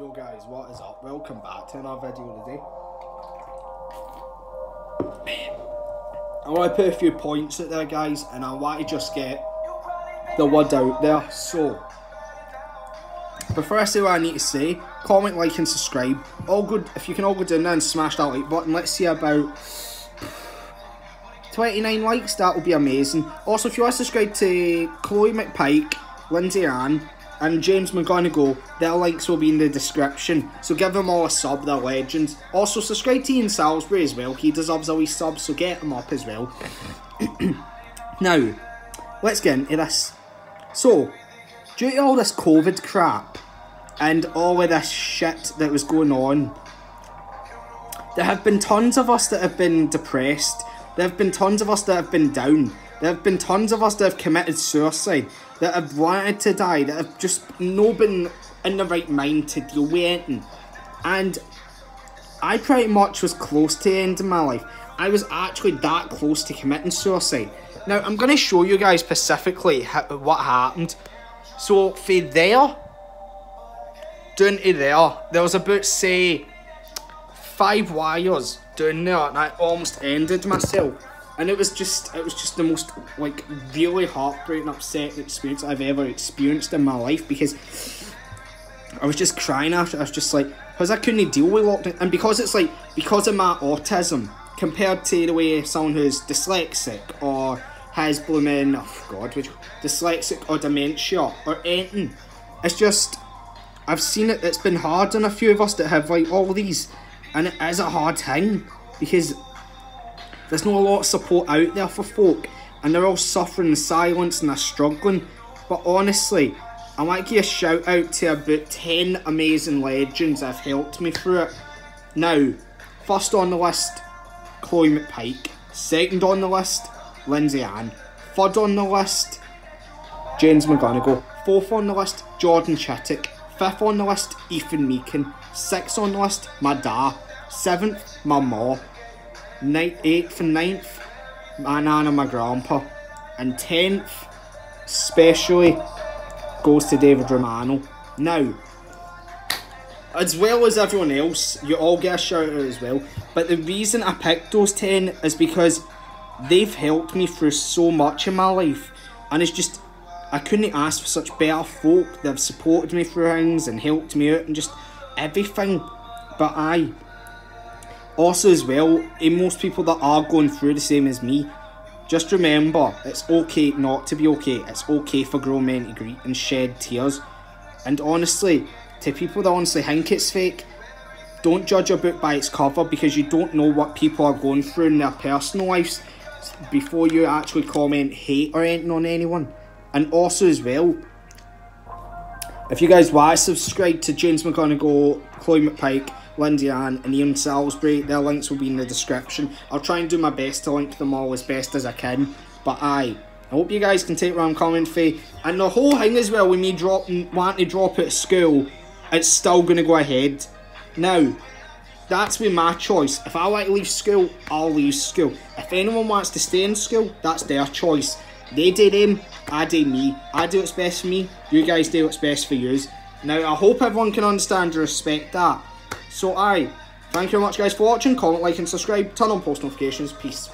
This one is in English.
Yo guys, what is up? Welcome back to another video today. I want to put a few points out there guys and I want to just get the word out there. So, before I say what I need to say, comment, like and subscribe. All good, if you can all go down there and smash that like button. Let's see about 29 likes, that would be amazing. Also, if you want to subscribe to Chloe McPike, Lindsay Ann, and James McGonigal, their links will be in the description. So give them all a sub, they're legends. Also, subscribe to Ian Salisbury as well. He deserves a wee sub, so get him up as well. now, let's get into this. So, due to all this COVID crap and all of this shit that was going on, there have been tons of us that have been depressed. There have been tons of us that have been down. There have been tons of us that have committed suicide, that have wanted to die, that have just not been in the right mind to deal with anything. And I pretty much was close to the end of my life. I was actually that close to committing suicide. Now, I'm going to show you guys specifically what happened. So, for there, down to there, there was about, say, five wires down there, and I almost ended myself. And it was just it was just the most like really heartbreaking upsetting experience I've ever experienced in my life because I was just crying after I was just like because I couldn't deal with lockdown and because it's like because of my autism compared to the way someone who's dyslexic or has blooming oh god which dyslexic or dementia or anything it's just I've seen it it's been hard on a few of us that have like all these and it is a hard thing because there's not a lot of support out there for folk, and they're all suffering in silence and they're struggling. But honestly, I want to give a shout out to about 10 amazing legends that have helped me through it. Now, first on the list, Chloe McPike. Second on the list, Lindsay Ann. Third on the list, James McGonigal. Fourth on the list, Jordan Chittick. Fifth on the list, Ethan Meakin. Sixth on the list, my dad. Seventh, my ma ninth, eighth and ninth, my nana and my grandpa. And tenth, especially, goes to David Romano. Now, as well as everyone else, you all get a shout out as well. But the reason I picked those 10 is because they've helped me through so much in my life. And it's just, I couldn't ask for such better folk. They've supported me through things and helped me out and just everything. But I, also, as well, in most people that are going through the same as me, just remember it's okay not to be okay. It's okay for grown men to grieve and shed tears. And honestly, to people that honestly think it's fake, don't judge a book by its cover because you don't know what people are going through in their personal lives before you actually comment hate or anything on anyone. And also, as well, if you guys want to subscribe to James McGonigal, Chloe McPike, Lindsay Ann and Ian Salisbury. Their links will be in the description. I'll try and do my best to link them all as best as I can. But aye, I hope you guys can take what I'm coming for. And the whole thing as well, with me dropping, wanting to drop of school, it's still going to go ahead. Now, that's been my choice. If I like to leave school, I'll leave school. If anyone wants to stay in school, that's their choice. They did them, I did me. I do what's best for me, you guys do what's best for you. Now, I hope everyone can understand and respect that. So, aye, thank you very much, guys, for watching. Comment, like, and subscribe. Turn on post notifications. Peace.